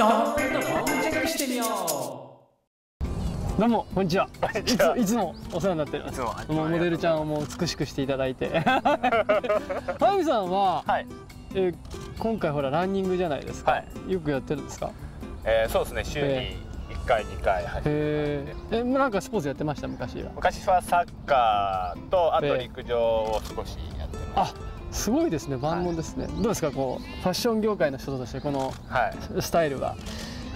どうもこんにちは。いつ いつもお世話になってるいつもモデルちゃんをもう美しくしていただいて。ハミさんは、はい。え今回ほらランニングじゃないですか、はい。よくやってるんですか？えー、そうですね。週にえ1回2回走ええなんかスポーツやってました？昔は。昔はサッカーとあとええ陸上を少しやってまあすごいですね万能ですね、どうですかこうファッション業界の人としてこのスタイルが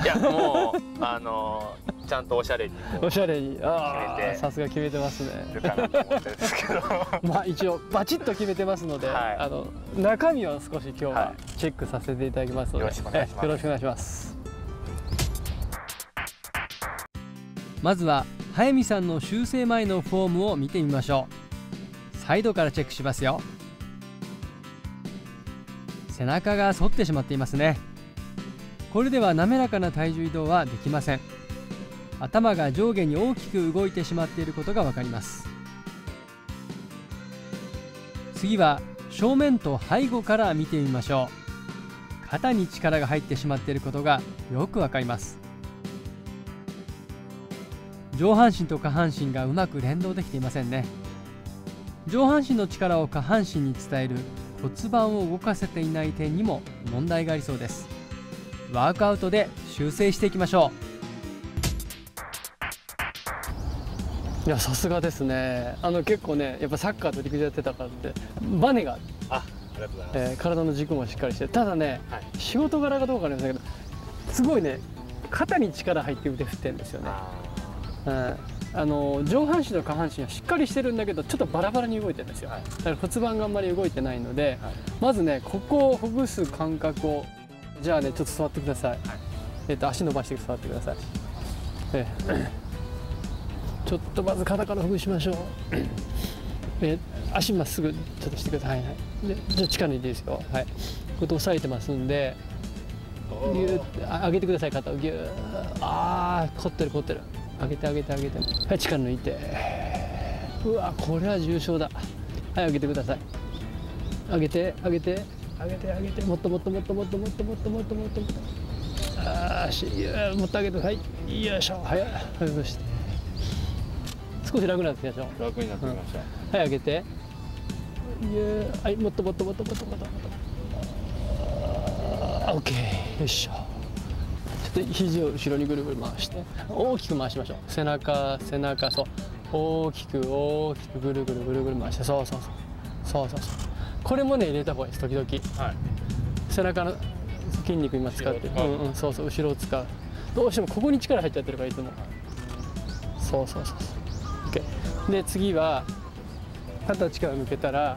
いやもう あのちゃんとおしゃれにこおしゃれに。あ決めて。あさすが決めてますね。るかなと思ってですけど。まあ一応バチッと決めてますので、はい。あの中身を少し今日ははチェックさせていただきますので、よろしくお願いします。えよろしくお願いします。まずは早見さんの修正前のフォームを見てみましょう。サイドからチェックしますよ背中が反ってしまっていますね。これでは滑らかな体重移動はできません。頭が上下に大きく動いてしまっていることがわかります。次は正面と背後から見てみましょう。肩に力が入ってしまっていることがよくわかります。上半身と下半身がうまく連動できていませんね。上半身の力を下半身に伝える骨盤を動かせていない点にも問題がありそうです。ワークアウトで修正していきましょう。いやさすがですね。あの結構ねやっぱサッカーと陸上やってたからってバネがある、あありがとうございます、えー体の軸もしっかりしてただねはい。仕事柄かどうかありませんけどすごいね肩に力入って腕振ってるんですよね、あうん、あの上半身と下半身はしっかりしてるんだけどちょっとバラバラに動いてるんですよ、はい。だから骨盤があんまり動いてないので、はい。まずねここをほぐす感覚を。じゃあねちょっと座ってください、えっと足伸ばして座ってください、ええ ちょっとまず肩からほぐしましょう。え足まっすぐちょっとしてください、はい。はい、でじゃあ力抜いていいですよ。はい。こう押さえてますんでギューってあ上げてください肩を。ギュー。あー凝ってる凝ってる上げて上げて上げて。はい力抜いて。うわこれは重症だ。はい上げてください。上げて上げて。上げて上げて。もっともっともっともっともっともっともっともっと。もっとあーしいやもっと上げてはい。よいしょ。はいはいそして。少し楽になってきましょ。う楽になってきました、はい上げて。はいもっともっともっともっともっともっと。あーオッケーよいしょと肘を後ろにぐるぐる回して大きく回しましょう。背中背中そう。大きく大きくぐるぐるぐるぐる回してそうそうそう。そうそうそう。これもね入れた方がいいです時々。はい。背中の筋肉今使ってう。うんうんそうそう後ろを使う。どうしてもここに力入っちゃってるからいつも。そうそうそうそう。OK で次は肩力抜けたら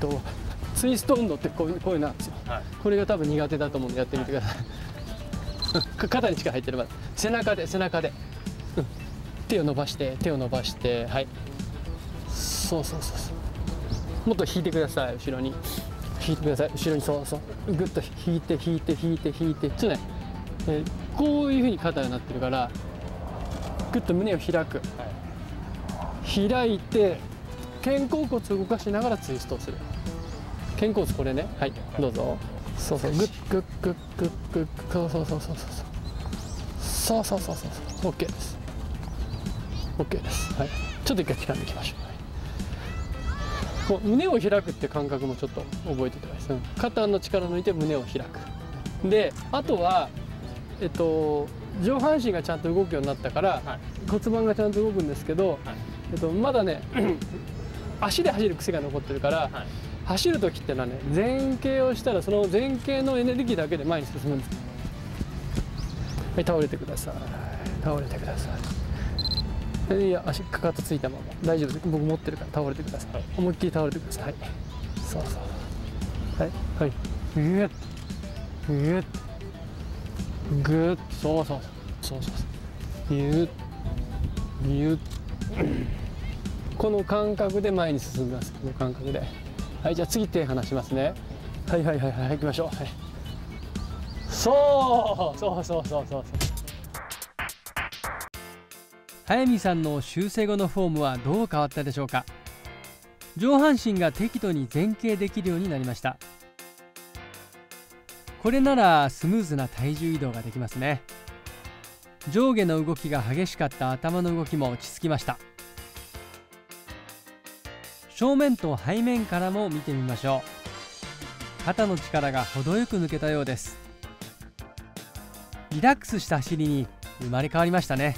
とツイスト運動ってこういうこういうのなんですよ。はい。これが多分苦手だと思うんでやってみてください。か 肩に力入ってるまで背中で背中で、うん、手を伸ばして手を伸ばして。はい。そうそうそうそう。もっと引いてください後ろに。引いてください。後ろにそうそう。ぐっと引いて引いて引いて引いて。ちょっとね、えーこういうふうに肩になってるからぐっと胸を開く、開いて肩甲骨を動かしながらツイストをする。肩甲骨これね。はい。どうぞ。そうそう。グッグッグッグッグッそうそうそうそうそう。そうそうそうそうそう。OK です。OK です。はい。ちょっと一回力抜きましょう。はい。こう胸を開くって感覚もちょっと覚えてください、うん。肩の力抜いて胸を開く。であとはえっと上半身がちゃんと動くようになったから、はい。骨盤がちゃんと動くんですけど、はい。えっと、まだね 足で走る癖が残ってるから、はい走る時ってのはね前傾をしたらその前傾のエネルギーだけで前に進むんですはい倒れてください。倒れてください。い。や足かかとつい。たまま大丈夫です僕持ってるから倒れてください、思い。っきり倒れてください。はい。そうそうはい。はい。ぐーっぐーっそうそうそうそうそうぎゅーっぎゅーっこの感覚で前に進みますこの感覚ではいじゃあ次手離しますね。はいはいはいはい行きましょう。はい。そうそうそうそうそうそう。早見さんの修正後のフォームはどう変わったでしょうか？上半身が適度に前傾できるようになりました。これならスムーズな体重移動ができますね。上下の動きが激しかった頭の動きも落ち着きました。正面と背面からも見てみましょう。肩の力が程よく抜けたようです。リラックスした走りに生まれ変わりましたね。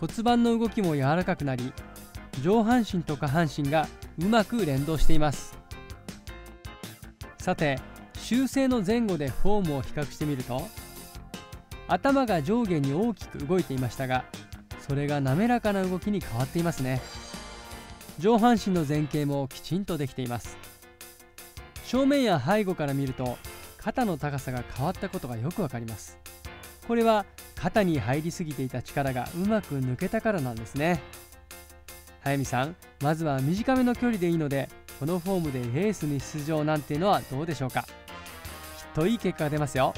骨盤の動きも柔らかくなり上半身と下半身がうまく連動しています。さて修正の前後でフォームを比較してみると頭が上下に大きく動いていましたがそれが滑らかな動きに変わっていますね。上半身の前傾もきちんとできています。正面や背後から見ると肩の高さが変わったことがよくわかります。これは肩に入りすぎていた力がうまく抜けたからなんですね。早見さんまずは短めの距離でいいのでこのフォームでレースに出場なんていうのはどうでしょうか？きっといい結果が出ますよ。